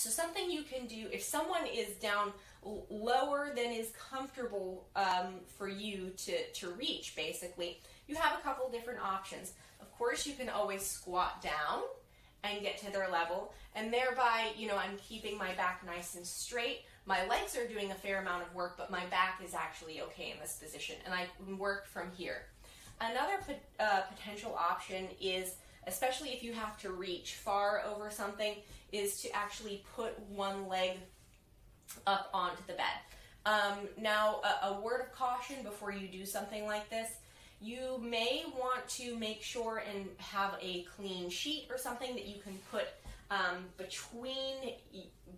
So something you can do if someone is down lower than is comfortable um, for you to, to reach, basically, you have a couple different options. Of course, you can always squat down and get to their level, and thereby, you know, I'm keeping my back nice and straight. My legs are doing a fair amount of work, but my back is actually okay in this position, and I can work from here. Another uh, potential option is, especially if you have to reach far over something, is to actually put one leg up onto the bed. Um, now, a, a word of caution before you do something like this you may want to make sure and have a clean sheet or something that you can put um, between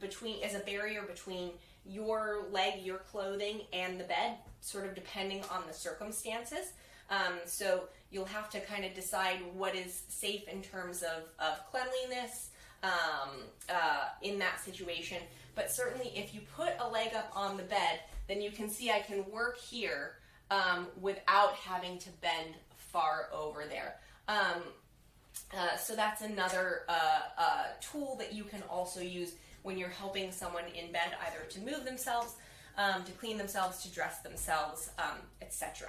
between as a barrier between your leg, your clothing, and the bed, sort of depending on the circumstances. Um, so you'll have to kind of decide what is safe in terms of, of cleanliness um, uh, in that situation. But certainly, if you put a leg up on the bed, then you can see I can work here um, without having to bend far over there. Um, uh, so that's another uh, uh, tool that you can also use when you're helping someone in bed either to move themselves, um, to clean themselves, to dress themselves, um, etc.